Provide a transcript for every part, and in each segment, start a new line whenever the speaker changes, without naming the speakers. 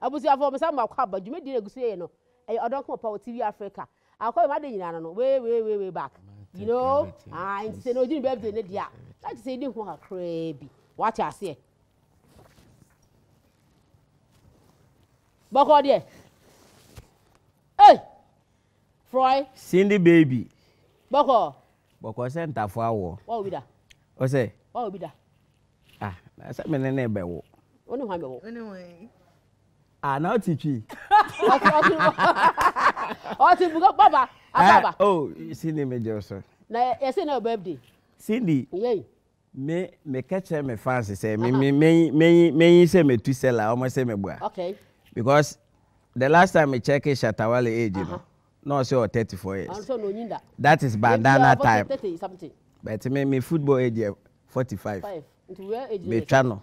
Abusuafo, mesa mo mako aba dwumadie na eguso yɛyɛ no, ɛyɛ ɔdɔ nko papa wɔ TV Africa, akɔyɛ mo ade nyinaa no no way way way way back, you know, ah, nti sɛ na odi ne birthday ne dea, na kyesɛ yedi ho kakraa bi, wate aseɛ. Bɔkɔɔ deɛ, hey, Froy.
Cindy baby.
Bɔkɔɔ.
Bɔkɔ sɛ ntafo awoɔ.
Wa obi da.
O sɛ.
Wa obi da.
Ah, na sɛ me ne ne bɛ
wo. O ne hwan bɛ wo.
O ne hwan.
Ah, na o ti twi.
O ti o ti o ti buka baba. Ababa.
Ah, oh, Cindy me jẹ ọsọ.
Na yẹ sẹ na your birthday.
Cindy.
Yẹyi.
Me me kɛkyɛ me fans sɛ me me menyi menyi menyi sɛ me tu sɛla ɔmo sɛ me bua.
Okay.
Because the last time me check Shatawale age no uh-huh. na ɔsɛ ɔ thirty four years.
Anso na onyi da.
That is bandana
Ebi,
time.
Thirty something.
But me me football age yɛ forty five.
Five. Nti wia age.
Betwa no.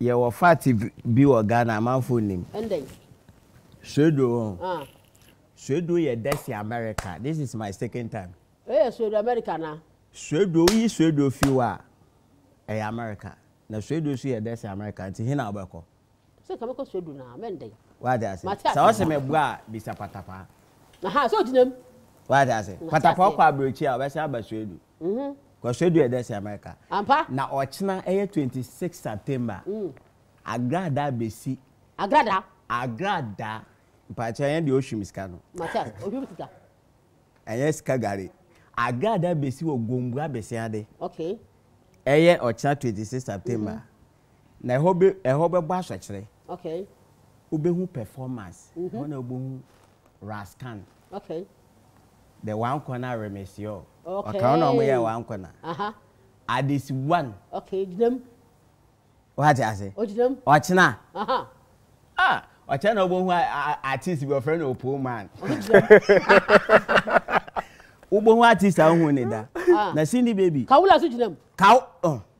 Yɛwɔ fat bi wɔ Ghana amanfoɔ nnim.
Ɛndɛn?
Suedo wɔ ho.
Ah.
Suedo yɛ dɛsi America. This is my second time.
Wei yɛ suedo America anaa?
Suedo woyi suedo fi hɔ a ɛyɛ America na suedo nso yɛ dɛsi America nti he na wobɛkɔ?
Sɛ nka mɛkɔ suedo no a mɛndɛn?
Wate ase?
Mate ase.
Sɛ wose mɛboa a bisa patapaa.
Aha sɛ ogyina mu.
Wate ase?
Mate
Patapaa
aseɛ.
kɔ abrɛkyie a ɔbɛsan aba suedo. Kwashiorkor yɛ dɛ sɛ America.
Ampa.
Na ɔkyena ɛyɛ twenty six September agradaa besi.
Agradaa.
Agradaa mpakyɛw ɛnyɛ deɛ ohwim sika no.
Mate ase ohwim sika.
Ɛnyɛ sika gari agradaa besi wɔ Gombua Besiade.
Okay.
Ɛyɛ ɔkyena twenty six September. Na ɛhɔ bɛ ɛhɔ bɛbɔ ahwɛkyerɛ.
Okay.
Wobɛhu performance. Mm -hmm. Ɛhɔ na wobɛhu Raskan.
Okay.
The one corner remix yo.
Okay.
Ɔka na wɔn yɛ one corner.
Aha.
Adesi one.
Okay, gyinam.
Wate ase.
Ogyinam.
Ɔkyena.
Aha.
Ah, ɔkyena na wobɛhu artist bi ɔfrɛ no Opo man. Wobɛhu artist a wohu ne da.
Ah.
Na Cindy baby.
Kawula so gyinam.
Kaw.
Oh.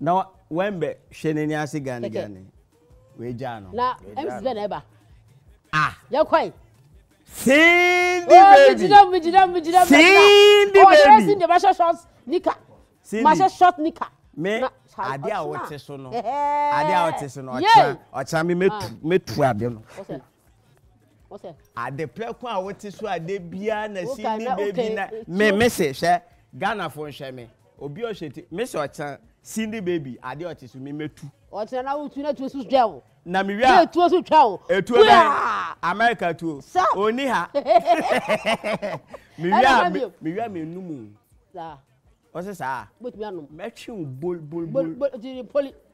Na wɛn bɛ hwɛ n'ani ase
gane
gane. Wagyaa no.
Na MC bɛ na ɛba.
Ah.
Yɛ kɔe.
Cindy
oh,
baby.
Mijina mijina mijina.
Cindy
oh,
baby.
Oh, Cindy ma hyɛ short nika.
Cindy
ma hyɛ short nika.
Me ade a wɔte so no. Ade a wɔte so no. Ɔkyerɛ ɔkyerɛ mi metu ah. metu ade no. Ade pɛ ko a wɔte so ade bia na Cindy baby na me me se hwɛ Ghana fo nhwɛ me. Obi a ɔhyɛ ti me sɛ ɔkyena Cindy baby adeɛ ɔte so me
mɛtu. Ɔkyena na wotu na tuo so twa o.
Na me
wia.
Na
tuo so twa o.
Etuo bɛn America tuo.
Sa.
Oni ha. Me
wia
me wia me numu.
Sa.
Ɔsɛ saa.
Bɛtumi anom.
Mɛtwe wo bol bol
bol.
Bol
bol ti poli.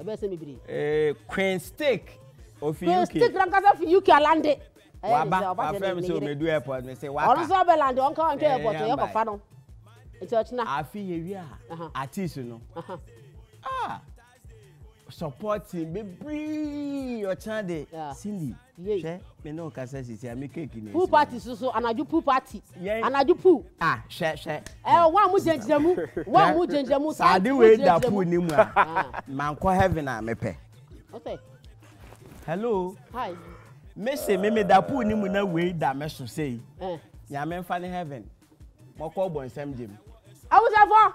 ɛbɛyɛ sɛ mebiri
eh, queen stick ofi uk
stick nankasa fi uk alande
waba wafrɛ
me
sɛ ɔmɛdu airport me sɛ waka
ɔno sɛ ɔbɛlande ɔnka wantwa
eh,
airport yɛkɔfa no nti ɔkyena
afe yɛwie a artist no ah support bebree ɔkyena de cindy yeah.
Yei.
Hwɛ me ne wo kasa sisi a me cake
na
esi.
Pool party so so anadwo pool party.
Yɛn.
Anadwo pool.
Ah hwɛ hwɛ.
Ɛɛ wɔn a mo gyinagyina mu wɔn a mo gyinagyina mu.
Saa
ade
wei da pool ne mu a mankɔ heaven a mepɛ.
Ɔsɛ.
Hello.
Hi.
Me se me me da pool ne mu na wei da me so sei.
Ɛɛ.
Nyame nfa ne heaven. Mɔkɔ bɔnsɛm gyem.
Awusafo.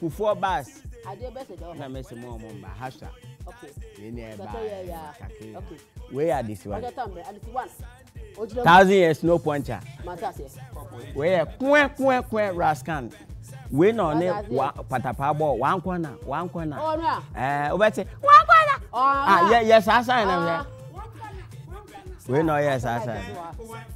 fufuo bus na mesi mu ɔmo mba hasha yɛni ɛba
kakiri
wei
adesiwa
thousand years no puncher wei yɛ kuen kuen kuen raskan wei na ɔne wa patapaa bɔ one corner one corner ɛɛ wobɛte one corner ah yɛ yɛ saa sign na mɛ wei na ɔyɛ saa sign.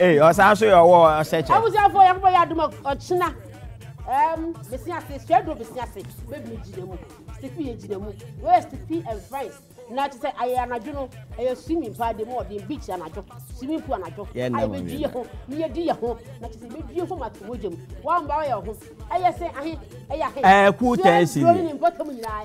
ee ɔsan so yɛ ɔwɔ ɔsɛ kyɛ.
abusuafo yɛ kɔbɔ yɛ adum ɔkyina ɛɛm besi ase suadu besi ase bebi gyina mu stifi yɛ gyina mu wɛɛ stifi and friends na kyerɛ sɛ ayɛ anadwo no ɛyɛ swimming paa de mu ɔden beach anadwo swimming pool anadwo ayɛ bɛdwi yɛ ho ne yɛ di yɛ ho na kyerɛ sɛ bɛdwi yɛ ho ma to mogya mu wɔn ba yɛ ho ɛyɛ sɛ ahe ɛyɛ ahe
ɛɛ kuu
tɛnsi
ni suadu
ne mpɔtam nyinaa